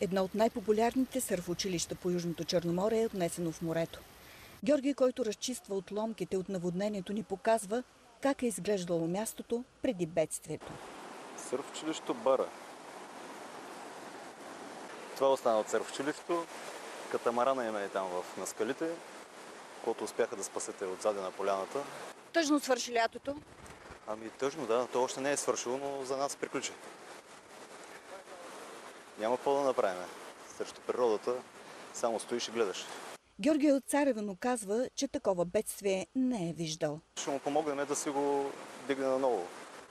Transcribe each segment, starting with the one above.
Едно от най-популярните сърф училища по Южното Черноморе е отнесено в морето. Георги, който разчиства отломките от наводнението, ни показва как е изглеждало мястото преди бедствието. Сърф училището Бара. Това остана от сърф училището. Катамарана има и там в, на скалите, който успяха да спасете отзади на поляната. Тъжно свърши лятото. Ами тъжно, да. То още не е свършило, но за нас приключи. Няма какво да направим. Срещу природата само стоиш и гледаш. Георги от казва, че такова бедствие не е виждал. Ще му помогнем да си го дигне наново.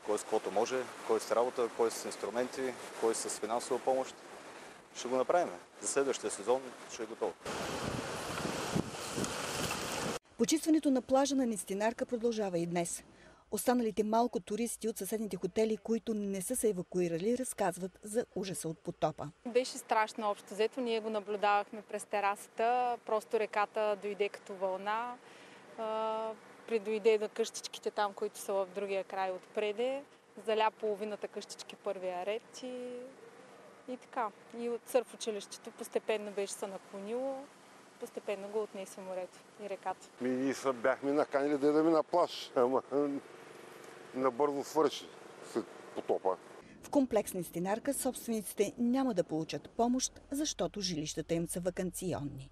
Кой с каквото може, кой с работа, кой с инструменти, кой с финансова помощ. Ще го направим. За следващия сезон ще е готово. Почистването на плажа на Нестинарка продължава и днес. Останалите малко туристи от съседните хотели, които не са се евакуирали, разказват за ужаса от потопа. Беше страшно общо. Взето ние го наблюдавахме през терасата. Просто реката дойде като вълна. Придойде на къщичките там, които са в другия край отпреде. Заля половината къщички първия ред и, и така. И от сърф училището постепенно беше се наклонило постепенно го отнесе морето и реката. Ми, ние бяхме наканили да идем на плаж, ама набързо свърши след потопа. В комплексна стенарка собствениците няма да получат помощ, защото жилищата им са вакансионни.